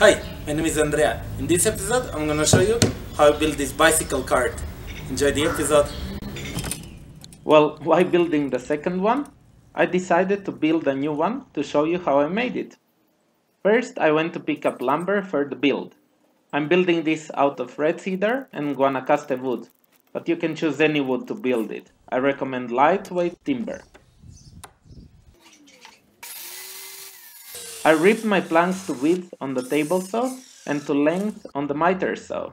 Hi, my name is Andrea. In this episode, I'm gonna show you how I build this bicycle cart. Enjoy the episode. Well, why building the second one? I decided to build a new one to show you how I made it. First, I went to pick up lumber for the build. I'm building this out of red cedar and Guanacaste wood, but you can choose any wood to build it. I recommend lightweight timber. I ripped my planks to width on the table saw and to length on the miter saw.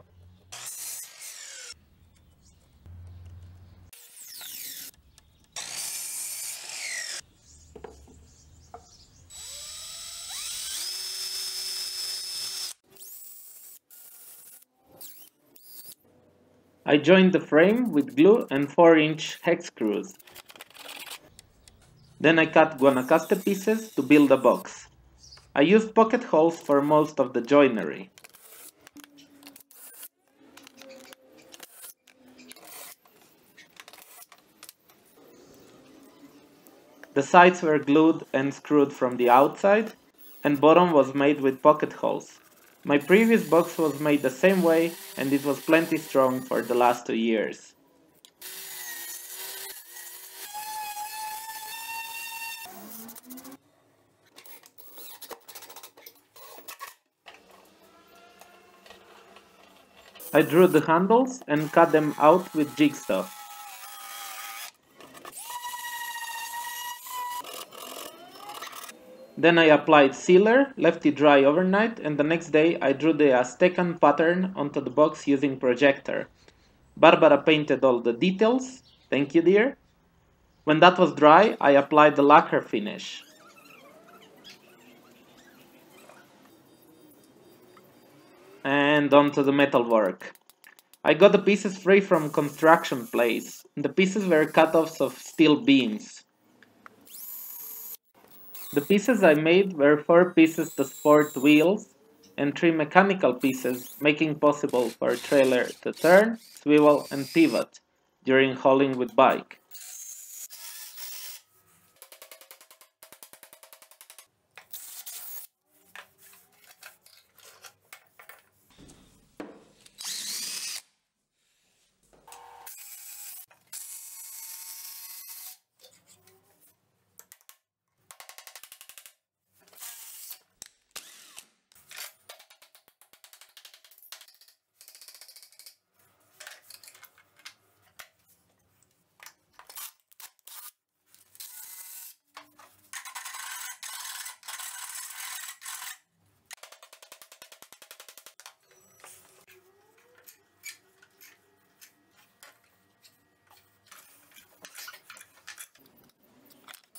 I joined the frame with glue and 4-inch hex screws. Then I cut Guanacaste pieces to build a box. I used pocket holes for most of the joinery. The sides were glued and screwed from the outside, and bottom was made with pocket holes. My previous box was made the same way and it was plenty strong for the last two years. I drew the handles and cut them out with jigsaw. Then I applied sealer, left it dry overnight, and the next day I drew the Aztecan pattern onto the box using projector. Barbara painted all the details, thank you dear. When that was dry, I applied the lacquer finish. And onto the metal work. I got the pieces free from construction place. The pieces were cut-offs of steel beams. The pieces I made were four pieces to support wheels and three mechanical pieces, making possible for a trailer to turn, swivel and pivot during hauling with bike.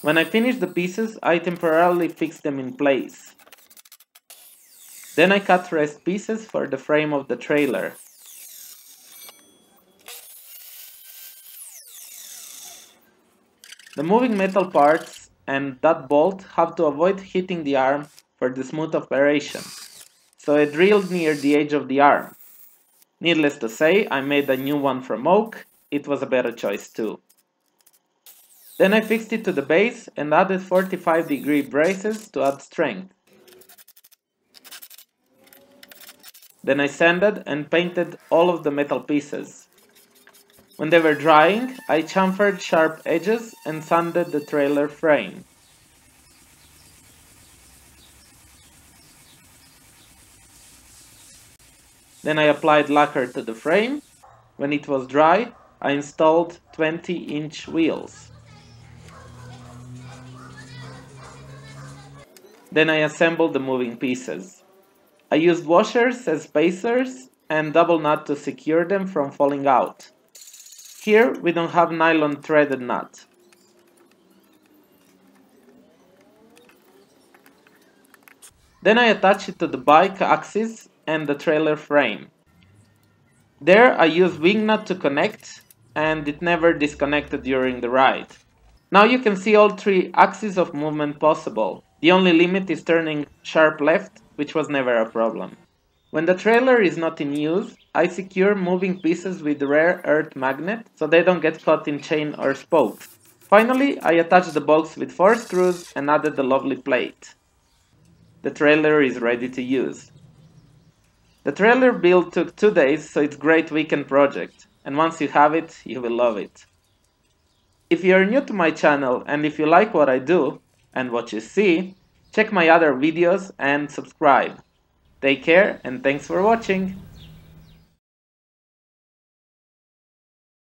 When I finish the pieces, I temporarily fix them in place. Then I cut rest pieces for the frame of the trailer. The moving metal parts and that bolt have to avoid hitting the arm for the smooth operation, so I drilled near the edge of the arm. Needless to say, I made a new one from oak, it was a better choice too. Then I fixed it to the base and added 45 degree braces to add strength. Then I sanded and painted all of the metal pieces. When they were drying, I chamfered sharp edges and sanded the trailer frame. Then I applied lacquer to the frame. When it was dry, I installed 20 inch wheels. Then I assembled the moving pieces. I used washers as spacers and double nut to secure them from falling out. Here we don't have nylon threaded nut. Then I attach it to the bike axis and the trailer frame. There I used wing nut to connect and it never disconnected during the ride. Now you can see all three axes of movement possible. The only limit is turning sharp left, which was never a problem. When the trailer is not in use, I secure moving pieces with rare earth magnet so they don't get caught in chain or spokes. Finally, I attach the box with 4 screws and added the lovely plate. The trailer is ready to use. The trailer build took two days, so it's great weekend project, and once you have it, you will love it. If you are new to my channel and if you like what I do and what you see, check my other videos and subscribe. Take care and thanks for watching!